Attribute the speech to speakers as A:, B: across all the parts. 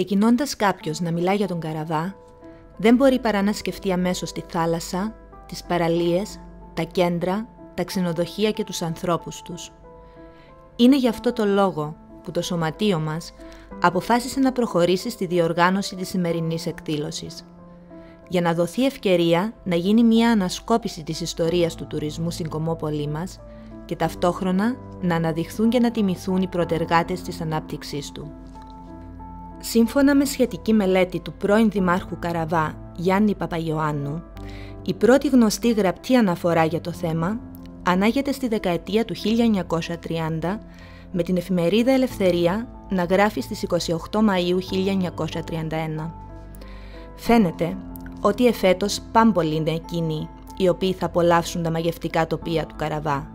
A: Ξεκινώντας κάποιος να μιλά για τον Καραβά, δεν μπορεί παρά να σκεφτεί αμέσως τη θάλασσα, τις παραλίες, τα κέντρα, τα ξενοδοχεία και τους ανθρώπους τους. Είναι γι' αυτό το λόγο που το σωματείο μας αποφάσισε να προχωρήσει στη διοργάνωση της σημερινής εκδήλωσης. Για να δοθεί ευκαιρία να γίνει μια ανασκόπηση της ιστορίας του τουρισμού στην Κομόπολη μας και ταυτόχρονα να αναδειχθούν και να τιμηθούν οι προτεργάτες της ανάπτυξής του. Σύμφωνα με σχετική μελέτη του πρώην Δημάρχου Καραβά Γιάννη Παπαγιωάννου, η πρώτη γνωστή γραπτή αναφορά για το θέμα ανάγεται στη δεκαετία του 1930 με την εφημερίδα Ελευθερία να γράφει στις 28 Μαΐου 1931. Φαίνεται ότι εφέτος πάμπολοι είναι εκείνοι οι οποίοι θα απολαύσουν τα μαγευτικά τοπία του Καραβά.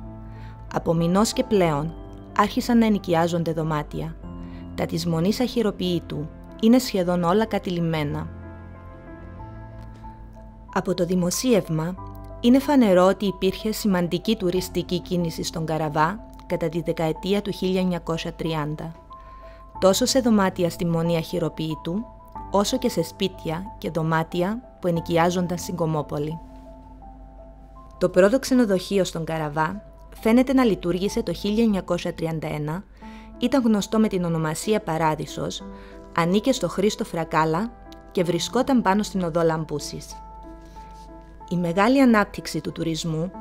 A: Από μηνός και πλέον άρχισαν να ενοικιάζονται δωμάτια. Τα της μονής αχυροποιήτου είναι σχεδόν όλα κατηλημένα. Από το δημοσίευμα είναι φανερό ότι υπήρχε σημαντική τουριστική κίνηση στον Καραβά κατά τη δεκαετία του 1930, τόσο σε δωμάτια στη Μονή Αχυροποιήτου, όσο και σε σπίτια και δωμάτια που ενοικιάζονταν στην Κομόπολη. Το πρώτο ξενοδοχείο στον Καραβά φαίνεται να λειτουργήσε το 1931, ήταν γνωστό με την ονομασία Παράδεισος, ανήκε στο Χρήστο Φρακάλα και βρισκόταν πάνω στην οδό Λαμπούσης. Η μεγάλη ανάπτυξη του τουρισμού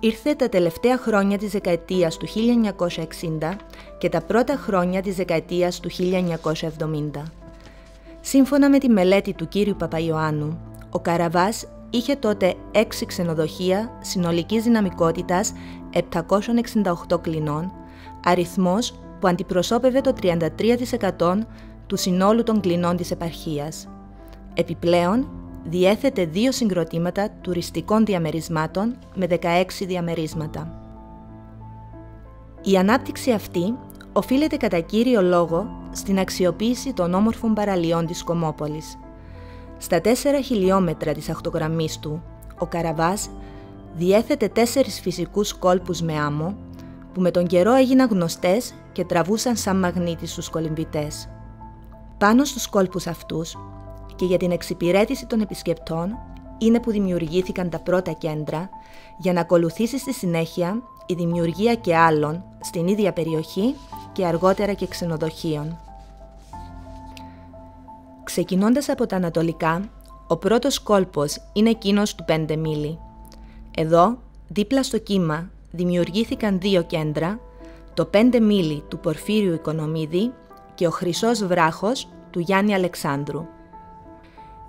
A: ήρθε τα τελευταία χρόνια της δεκαετίας του 1960 και τα πρώτα χρόνια της δεκαετίας του 1970. Σύμφωνα με τη μελέτη του κύριου Παπαϊωάννου, ο Καραβάς είχε τότε έξι ξενοδοχεία συνολικής δυναμικότητας 768 κλινών, αριθμός που αντιπροσώπευε το 33% του συνόλου των κλινών της επαρχίας. Επιπλέον, διέθετε δύο συγκροτήματα τουριστικών διαμερισμάτων με 16 διαμερίσματα. Η ανάπτυξη αυτή οφείλεται κατά κύριο λόγο στην αξιοποίηση των όμορφων παραλιών της Κομόπολης. Στα 4 χιλιόμετρα της ακτογραμμής του, ο Καραβάς διέθετε τέσσερις φυσικούς κόλπους με άμμο που με τον καιρό έγιναν γνωστές και τραβούσαν σαν μαγνήτη στους κολυμβητές. Πάνω στους κόλπους αυτούς και για την εξυπηρέτηση των επισκεπτών είναι που δημιουργήθηκαν τα πρώτα κέντρα για να ακολουθήσει στη συνέχεια η δημιουργία και άλλων στην ίδια περιοχή και αργότερα και ξενοδοχείων. Ξεκινώντας από τα ανατολικά, ο πρώτος κόλπος είναι εκείνος του 5 μίλι. Εδώ, δίπλα στο κύμα, δημιουργήθηκαν δύο κέντρα, το 5 μίλι του Πορφύριου Οικονομίδη και ο Χρυσός Βράχος του Γιάννη Αλεξάνδρου.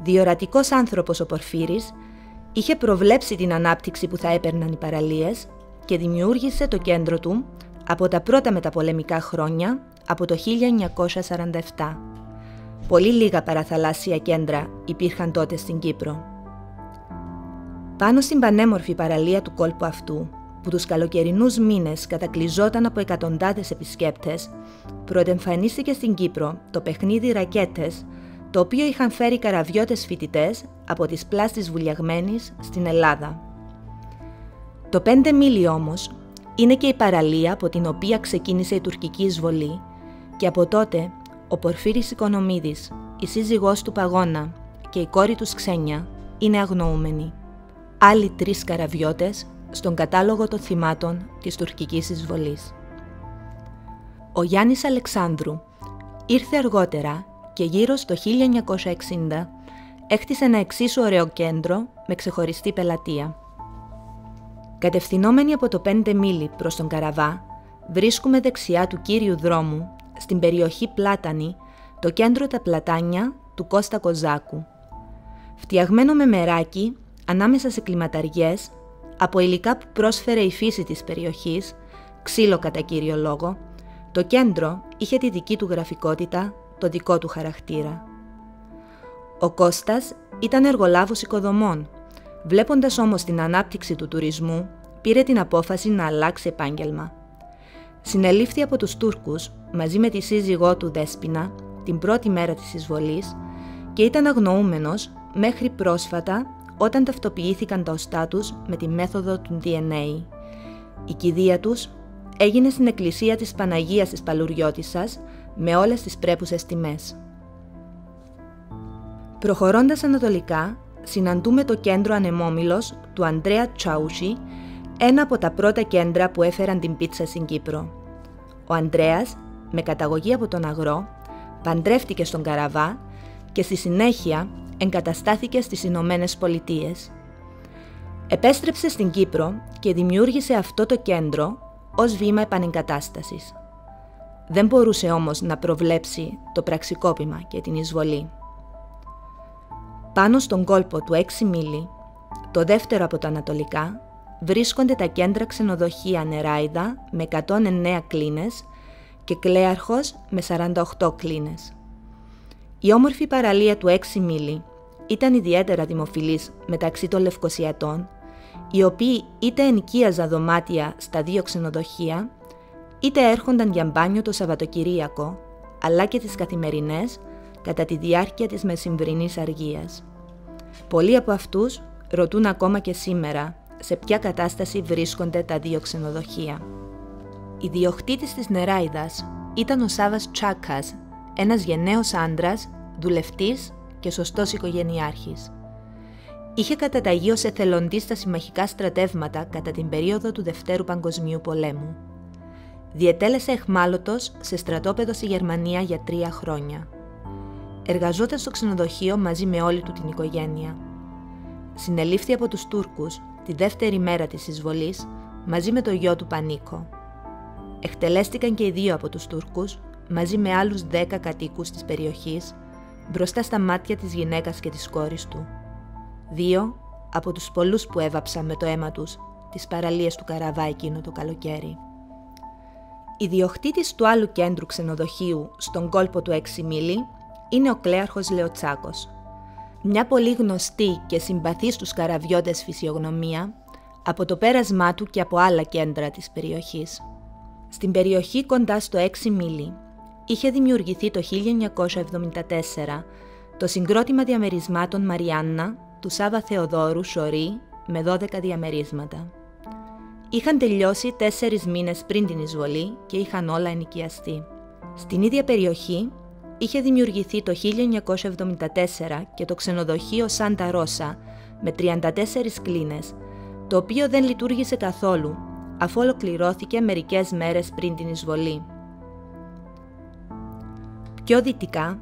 A: Διορατικός άνθρωπος ο Πορφύρης, είχε προβλέψει την ανάπτυξη που θα έπαιρναν οι παραλίες και δημιούργησε το κέντρο του από τα πρώτα μεταπολεμικά χρόνια, από το 1947. Πολύ λίγα παραθαλάσσια κέντρα υπήρχαν τότε στην Κύπρο. Πάνω στην πανέμορφη παραλία του κόλπου αυτού, που τους καλοκαιρινούς μήνες κατακλυζόταν από εκατοντάδες επισκέπτες, πρωτεμφανίστηκε στην Κύπρο το παιχνίδι ρακέτες το οποίο είχαν φέρει καραβιώτες φοιτητές από τις πλάστης βουλιαγμένης στην Ελλάδα. Το 5 μίλι όμως είναι και η παραλία από την οποία ξεκίνησε η τουρκική εισβολή και από τότε ο Πορφύρης Οικονομίδης, η σύζυγός του Παγώνα και η κόρη τους Ξένια είναι αγνοούμενοι. Άλλοι τρεις καραβιώτες στον κατάλογο των θυμάτων της τουρκικής εισβολής. Ο Γιάννης Αλεξάνδρου ήρθε αργότερα και γύρω στο 1960 έκτισε ένα εξίσου ωραίο κέντρο με ξεχωριστή πελατεία. Κατευθυνόμενοι από το 5 μίλι προς τον Καραβά, βρίσκουμε δεξιά του κύριου δρόμου, στην περιοχή Πλάτανη, το κέντρο τα Πλατάνια του Κώστα Κοζάκου. Φτιαγμένο με μεράκι, ανάμεσα σε κλιματαριές, από υλικά που πρόσφερε η φύση της περιοχής, ξύλο κατά κύριο λόγο, το κέντρο είχε τη δική του γραφικότητα, το δικό του χαρακτήρα. Ο Κώστας ήταν εργολάβος οικοδομών. Βλέποντας όμως την ανάπτυξη του τουρισμού, πήρε την απόφαση να αλλάξει επάγγελμα. Συνελήφθη από τους Τούρκους μαζί με τη σύζυγό του Δέσποινα την πρώτη μέρα της εισβολής και ήταν αγνοούμενος μέχρι πρόσφατα όταν ταυτοποιήθηκαν τα οστά τους με τη μέθοδο του DNA. Η κηδεία τους έγινε στην εκκλησία της Παναγίας της Παλουριώτισσας με όλες τις πρέπουσες τιμές. Προχωρώντας ανατολικά, συναντούμε το κέντρο ανεμόμυλος του Αντρέα Τσάουσι, ένα από τα πρώτα κέντρα που έφεραν την πίτσα στην Κύπρο. Ο Ανδρέας, με καταγωγή από τον Αγρό, παντρεύτηκε στον Καραβά και στη συνέχεια εγκαταστάθηκε στις Ηνωμένες Πολιτείες. Επέστρεψε στην Κύπρο και δημιούργησε αυτό το κέντρο ως βήμα επανεγκατάστασης. Δεν μπορούσε όμως να προβλέψει το πραξικόπημα και την εισβολή. Πάνω στον κόλπο του 6 μίλι, το δεύτερο από τα ανατολικά, βρίσκονται τα κέντρα ξενοδοχεία Νεράιδα με 109 κλίνες και Κλέαρχος με 48 κλίνες. Η όμορφη παραλία του 6 μίλι ήταν ιδιαίτερα δημοφιλής μεταξύ των Λευκοσιατών, οι οποίοι είτε ενοικίαζαν δωμάτια στα δύο ξενοδοχεία, είτε έρχονταν για μπάνιο το Σαββατοκυριακό, αλλά και τις καθημερινές κατά τη διάρκεια της μεσημβρινής αργίας. Πολλοί από αυτούς ρωτούν ακόμα και σήμερα σε ποια κατάσταση βρίσκονται τα δύο ξενοδοχεία. Η διοκτήτης της Νεράιδας ήταν ο Σάβας Τσάκας, ένας γενναίος άντρας, δουλευτής και σωστός οικογενειάρχης. Είχε καταταγεί ως εθελοντής στα συμμαχικά στρατεύματα κατά την περίοδο του Δευτέρου Παγκοσμίου Πολέμου. Διετέλεσε εχμάλωτος σε στρατόπεδο στη Γερμανία για τρία χρόνια. Εργαζόταν στο ξενοδοχείο μαζί με όλη του την οικογένεια. Συνελήφθη από τους Τούρκους τη δεύτερη μέρα της εισβολής μαζί με το γιο του Πανίκο. Εκτελέστηκαν και οι δύο από τους Τούρκους μαζί με άλλους δέκα κατοίκους της περιοχής μπροστά στα μάτια της γυναίκας και της κόρης του. Δύο από τους πολλούς που έβαψαν με το αίμα τους τις παραλίες του Καραβά εκείνο το καλοκαίρι. Η διοκτήτης του άλλου κέντρου ξενοδοχείου στον κόλπο του 6 μίλη είναι ο κλέαρχος Λεοτσάκος. Μια πολύ γνωστή και συμπαθής στους καραβιώτες φυσιογνωμία από το πέρασμά του και από άλλα κέντρα της περιοχής. Στην περιοχή κοντά στο 6 μίλι είχε δημιουργηθεί το 1974 το συγκρότημα διαμερισμάτων Μαριάννα του Σάβα Θεοδόρου Σωρή με 12 διαμερίσματα. Είχαν τελειώσει τέσσερις μήνες πριν την εισβολή και είχαν όλα ενοικιαστεί. Στην ίδια περιοχή είχε δημιουργηθεί το 1974 και το ξενοδοχείο Σάντα Ρώσα με 34 κλίνες, το οποίο δεν λειτουργήσε καθόλου, αφού ολοκληρώθηκε μερικές μέρες πριν την εισβολή. Πιο δυτικά,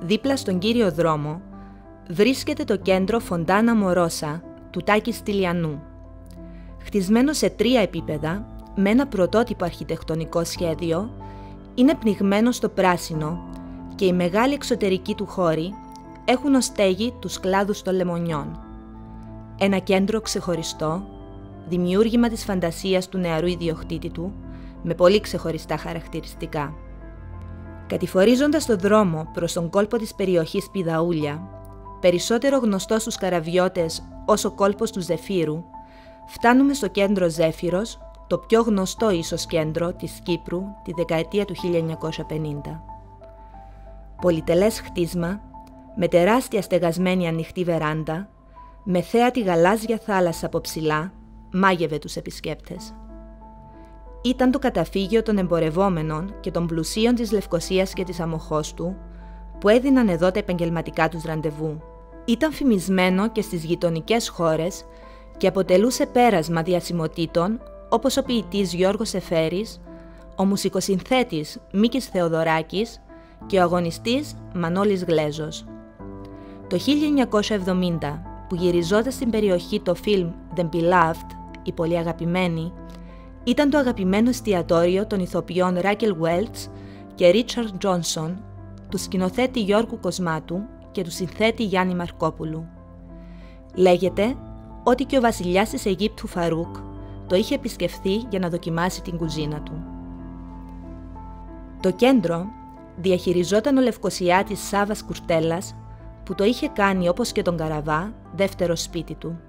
A: δίπλα στον κύριο δρόμο, βρίσκεται το κέντρο Φοντάνα Μορόσα του Τάκη Στυλιανού. Χτισμένο σε τρία επίπεδα, με ένα πρωτότυπο αρχιτεκτονικό σχέδιο, είναι πνιγμένο στο πράσινο και οι μεγάλοι εξωτερικοί του χώροι έχουν ως στέγη τους κλάδους των λεμονιών. Ένα κέντρο ξεχωριστό, δημιούργημα της φαντασίας του νεαρού ιδιοκτήτη του, με πολύ ξεχωριστά χαρακτηριστικά. Κατηφορίζοντας το δρόμο προς τον κόλπο της περιοχής Πιδαούλια, περισσότερο γνωστό στους καραβιώτες ως ο κόλπος του Ζεφύρου, φτάνουμε στο κέντρο Ζέφυρος, το πιο γνωστό ίσως κέντρο της Κύπρου τη δεκαετία του 1950. Πολυτελές χτίσμα, με τεράστια στεγασμένη ανοιχτή βεράντα, με θέα τη γαλάζια θάλασσα από ψηλά, μάγευε τους επισκέπτες ήταν το καταφύγιο των εμπορευόμενων και των πλουσίων της Λευκοσίας και της Αμοχώστου, που έδιναν εδώ τα επαγγελματικά τους ραντεβού. Ήταν φημισμένο και στις γειτονικές χώρες και αποτελούσε πέρασμα διασημοτήτων όπως ο ποιητής Γιώργος Εφέρης, ο μουσικοσυνθέτης Μίκης Θεοδωράκης και ο αγωνιστής Μανώλης Γλέζος. Το 1970, που γυριζόταν στην περιοχή το φιλμ The Beloved, η πολύ αγαπημένη, ήταν το αγαπημένο εστιατόριο των ηθοποιών Ράκελ Βέλτς και Ρίτσαρντ Τζόνσον, του σκηνοθέτη Γιώργου Κοσμάτου και του συνθέτη Γιάννη Μαρκόπουλου. Λέγεται ότι και ο βασιλιάς της Αιγύπτου Φαρούκ το είχε επισκεφθεί για να δοκιμάσει την κουζίνα του. Το κέντρο διαχειριζόταν ο Λευκοσιάτης Σάβας Κουρτέλας που το είχε κάνει όπως και τον Καραβά δεύτερο σπίτι του.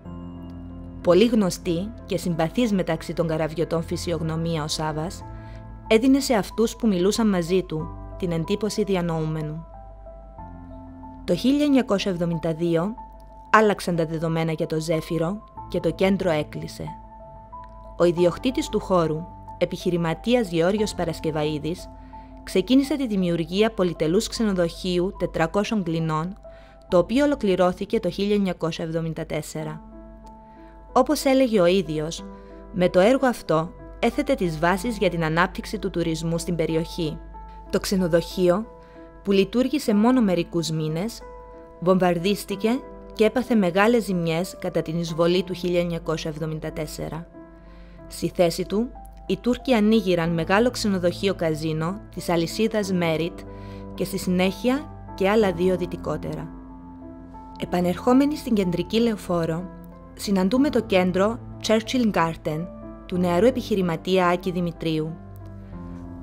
A: Πολύ γνωστή και συμπαθής μεταξύ των καραβιωτών φυσιογνωμία ο Σάβας, έδινε σε αυτούς που μιλούσαν μαζί του την εντύπωση διανοούμενου. Το 1972 άλλαξαν τα δεδομένα για το Ζέφυρο και το κέντρο έκλεισε. Ο ιδιοκτήτης του χώρου, επιχειρηματίας Γεώργιος Παρασκευαίδης, ξεκίνησε τη δημιουργία πολυτελούς ξενοδοχείου 400 κλινών το οποίο ολοκληρώθηκε το 1974. Όπως έλεγε ο ίδιος, με το έργο αυτό έθετε τις βάσεις για την ανάπτυξη του τουρισμού στην περιοχή. Το ξενοδοχείο, που λειτουργήσε μόνο μερικούς μήνες, βομβαρδίστηκε και έπαθε μεγάλες ζημιές κατά την εισβολή του 1974. Στη θέση του, οι Τούρκοι ανοίγηραν μεγάλο ξενοδοχείο καζίνο της αλυσίδας Merit και στη συνέχεια και άλλα δύο δυτικότερα. Επανερχόμενοι στην κεντρική λεωφόρο, συναντούμε το κέντρο Churchill Garden του νεαρού επιχειρηματία Άκη Δημητρίου.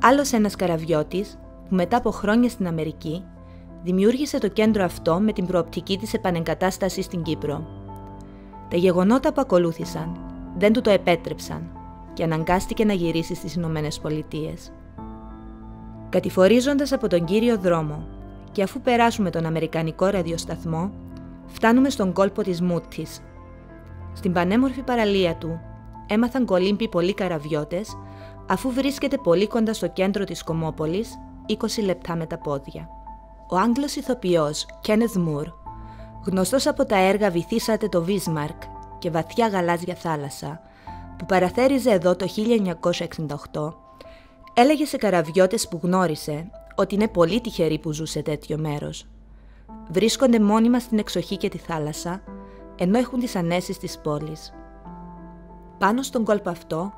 A: Άλλος ένας καραβιώτης που μετά από χρόνια στην Αμερική δημιούργησε το κέντρο αυτό με την προοπτική της επανεγκατάστασης στην Κύπρο. Τα γεγονότα που ακολούθησαν δεν του το επέτρεψαν και αναγκάστηκε να γυρίσει στις Ηνωμένες Πολιτείες. Κατηφορίζοντας από τον κύριο δρόμο και αφού περάσουμε τον Αμερικανικό ραδιοσταθμό, φτάνουμε στον κόλπο της Μούτης. Στην πανέμορφη παραλία του έμαθαν κολύμπι πολλοί καραβιώτες αφού βρίσκεται πολύ κοντά στο κέντρο της Κομόπολης, 20 λεπτά με τα πόδια. Ο Άγγλος ηθοποιός Kenneth Moore, γνωστός από τα έργα «Βυθίσατε το Βίσμαρκ» και «Βαθιά γαλάζια θάλασσα», που παραθέριζε εδώ το 1968, έλεγε σε καραβιώτες που γνώρισε ότι είναι πολύ τυχεροί που ζούσε σε τέτοιο μέρος. Βρίσκονται μόνιμα στην εξοχή και τη θάλασσα, ενώ έχουν τις ανέσεις της πόλης. Πάνω στον κόλπο αυτό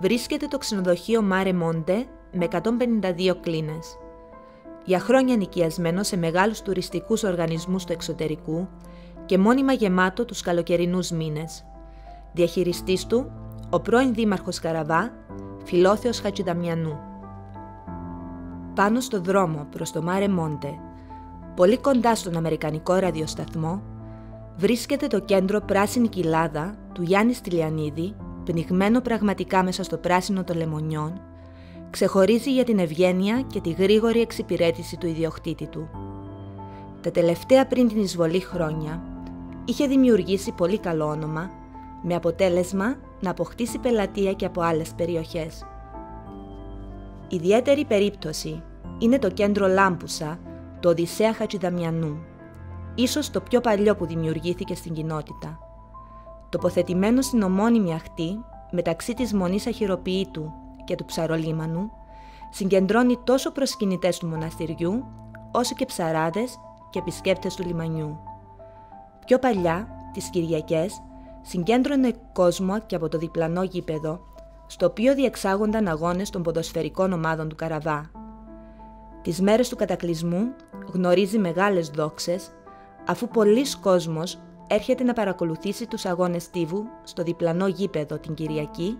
A: βρίσκεται το ξενοδοχείο Mare Monte με 152 κλίνες. Για χρόνια νοικιασμένο σε μεγάλους τουριστικούς οργανισμούς του εξωτερικού και μόνιμα γεμάτο τους καλοκαιρινούς μήνες. Διαχειριστής του, ο πρώην δήμαρχος Καραβά, Φιλόθεος Χατζηδαμιανού. Πάνω στο δρόμο προς το Μάρε Μόντε, πολύ κοντά στον Αμερικανικό ραδιοσταθμό, βρίσκεται το κέντρο Πράσινη Κοιλάδα του Γιάννη Στυλιανίδη, πνιγμένο πραγματικά μέσα στο πράσινο των λεμονιών, ξεχωρίζει για την ευγένεια και τη γρήγορη εξυπηρέτηση του ιδιοκτήτη του. Τα τελευταία πριν την εισβολή χρόνια, είχε δημιουργήσει πολύ καλό όνομα, με αποτέλεσμα να αποκτήσει πελατεία και από άλλες περιοχές. Ιδιαίτερη περίπτωση είναι το κέντρο Λάμπουσα του Οδυσσέα Χατζηδαμιανού, ίσως το πιο παλιό που δημιουργήθηκε στην κοινότητα. Τοποθετημένο στην ομώνυμη αχτή, μεταξύ της Μονής Αχυροποιήτου και του Ψαρολίμανου, συγκεντρώνει τόσο προσκυνητές του μοναστηριού, όσο και ψαράδες και επισκέπτες του λιμανιού. Πιο παλιά, τις Κυριακές, συγκέντρωνε κόσμο και από το διπλανό γήπεδο, στο οποίο διεξάγονταν αγώνες των ποδοσφαιρικών ομάδων του Καραβά. Τις μέρες του κατακλυσμού γνωρίζει μεγάλες δόξες, αφού πολλοί κόσμος έρχεται να παρακολουθήσει τους αγώνες τύβου στο διπλανό γήπεδο την Κυριακή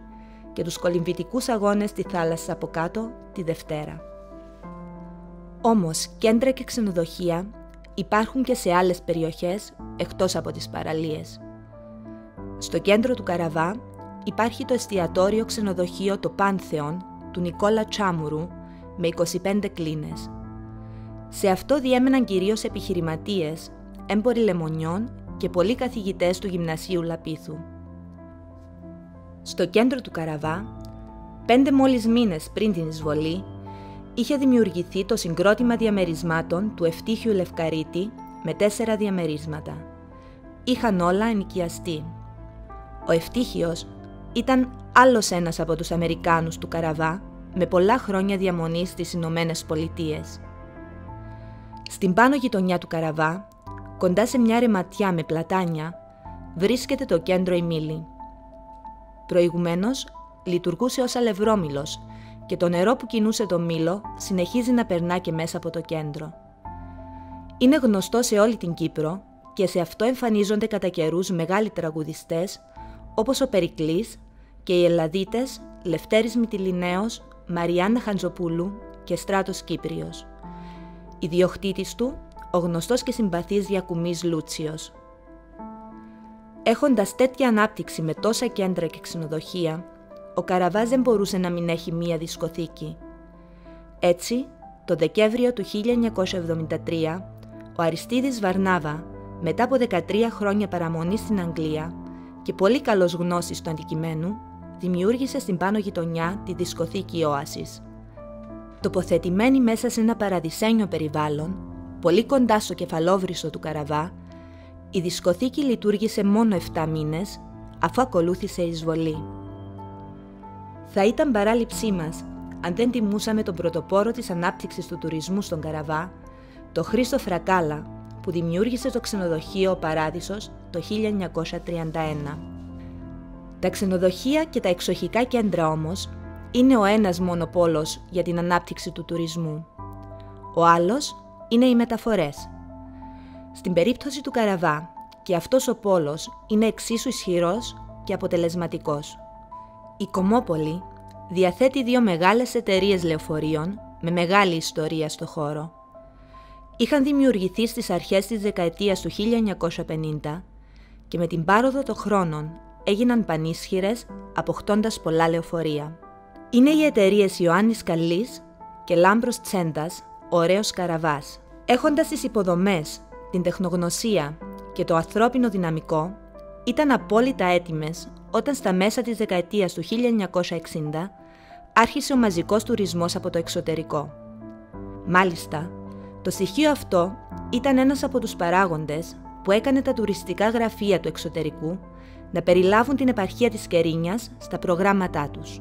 A: και τους κολυμβητικούς αγώνες στη θάλασσας από κάτω τη Δευτέρα. Όμως κέντρα και ξενοδοχεία υπάρχουν και σε άλλες περιοχές εκτός από τις παραλίες. Στο κέντρο του Καραβά υπάρχει το εστιατόριο ξενοδοχείο το Πάνθεον του Νικόλα Τσάμουρου με 25 κλίνες. Σε αυτό διέμεναν κυρίως επιχειρηματίες, έμποροι λεμονιών και πολλοί καθηγητές του Γυμνασίου Λαπίθου. Στο κέντρο του Καραβά, πέντε μόλις μήνες πριν την εισβολή, είχε δημιουργηθεί το συγκρότημα διαμερισμάτων του Ευτύχιου Λευκαρίτη με τέσσερα διαμερίσματα. Είχαν όλα ενοικιαστεί. Ο Ευτύχιος ήταν άλλος ένας από τους Αμερικάνους του Καραβά με πολλά χρόνια διαμονής στις Ηνωμένες Πολιτείες. Στην πάνω γειτονιά του Καραβά, κοντά σε μια ρεματιά με πλατάνια, βρίσκεται το κέντρο Εμίλη. Προηγουμένως, λειτουργούσε ως αλευρόμυλος και το νερό που κινούσε το μήλο συνεχίζει να περνά και μέσα από το κέντρο. Είναι γνωστό σε όλη την Κύπρο και σε αυτό εμφανίζονται κατά καιρούς μεγάλοι τραγουδιστές όπως ο Περικλής και οι Ελλαδίτες Λευτέρης Μητυλινέος, Μαριάννα Χαντζοπούλου και Στράτος Κύπριος. Ιδιοκτήτης του, ο γνωστός και συμπαθής Διακουμής Λούτσιος. Έχοντας τέτοια ανάπτυξη με τόσα κέντρα και ξενοδοχεία, ο Καραβάς δεν μπορούσε να μην έχει μία δισκοθήκη. Έτσι, το Δεκέμβριο του 1973, ο Αριστίδης Βαρνάβα, μετά από 13 χρόνια παραμονή στην Αγγλία, και πολύ καλός γνώσης του αντικειμένου, δημιούργησε στην πάνω γειτονιά τη δισκοθήκη Όασης. Τοποθετημένη μέσα σε ένα παραδεισένιο περιβάλλον, πολύ κοντά στο κεφαλόβρυσο του Καραβά, η δισκοθήκη λειτουργήσε μόνο 7 μήνες, αφού ακολούθησε εισβολή. Θα ήταν παράληψή μας αν δεν τιμούσαμε τον πρωτοπόρο της ανάπτυξης του τουρισμού στον Καραβά, το Χρήστο Φρακάλα, που δημιούργησε το ξενοδοχείο «Ο Παράδεισος» το 1931. Τα ξενοδοχεία και τα εξοχικά κέντρα όμως είναι ο ένας μόνο πόλος για την ανάπτυξη του τουρισμού. Ο άλλος είναι οι μεταφορές. Στην περίπτωση του Καραβά και αυτός ο πόλος είναι εξίσου ισχυρός και αποτελεσματικός. Η Κομόπολη διαθέτει δύο μεγάλες εταιρείες λεωφορείων με μεγάλη ιστορία στο χώρο. Είχαν δημιουργηθεί στις αρχές της δεκαετίας του 1950 και με την πάροδο των χρόνων έγιναν πανίσχυρες αποκτώντας πολλά λεωφορεία. Είναι οι εταιρείες Ιωάννης Καλής και Λάμπρος Τσέντας, ωραίος καραβάς. Έχοντας τις υποδομές, την τεχνογνωσία και το ανθρώπινο δυναμικό, ήταν απόλυτα έτοιμες όταν στα μέσα της δεκαετίας του 1960 άρχισε ο μαζικός τουρισμός από το εξωτερικό. Μάλιστα, το στοιχείο αυτό ήταν ένας από τους παράγοντες που έκανε τα τουριστικά γραφεία του εξωτερικού να περιλάβουν την επαρχία της Κερίνιας στα προγράμματά τους.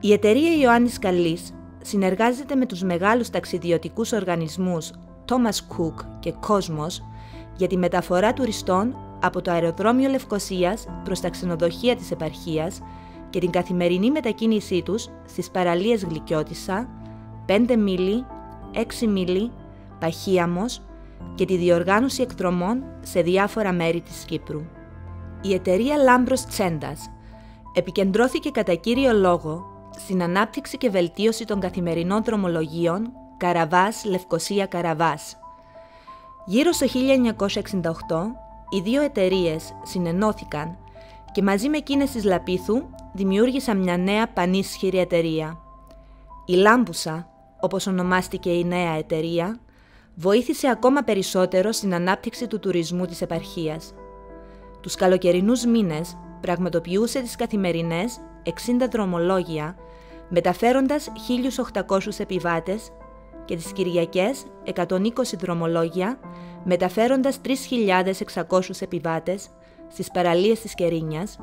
A: Η εταιρεία Ιωάννης Καλής συνεργάζεται με τους μεγάλους ταξιδιωτικούς οργανισμούς Thomas Cook και Cosmos για τη μεταφορά τουριστών από το αεροδρόμιο Λευκοσίας προς τα ξενοδοχεία της επαρχίας και την καθημερινή μετακίνησή τους στις παραλίες Γλυκιώτισσα, 5 μίλι, 6 μίλι, Παχίαμος και τη διοργάνωση εκδρομών σε διάφορα μέρη της Κύπρου. Η εταιρεία Λάμπρος Τσέντας επικεντρώθηκε κατά κύριο λόγο στην ανάπτυξη και βελτίωση των καθημερινών δρομολογίων Καραβάς Λευκοσία Καραβάς. Γύρω στο 1968, οι δύο εταιρείες συνενώθηκαν και μαζί με εκείνες της Λαπίθου δημιούργησαν μια νέα πανίσχυρη εταιρεία. Η Λάμπουσα, όπως ονομάστηκε η νέα εταιρεία, βοήθησε ακόμα περισσότερο στην ανάπτυξη του τουρισμού της επαρχίας. Τους καλοκαιρινούς μήνες πραγματοποιούσε τις καθημερινές 60 δρομολόγια, μεταφέροντας 1.800 επιβάτες και τις Κυριακές 120 δρομολόγια, μεταφέροντας 3.600 επιβάτες στις παραλίες της Κερίνιας,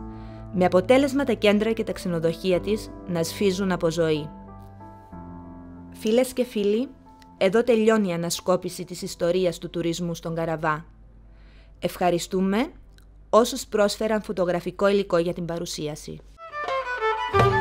A: με αποτέλεσμα τα κέντρα και τα ξενοδοχεία της να σφίζουν από ζωή. Φίλες και φίλοι, εδώ τελειώνει η ανασκόπηση της ιστορίας του τουρισμού στον Καραβά. Ευχαριστούμε όσους πρόσφεραν φωτογραφικό υλικό για την παρουσίαση. Thank you.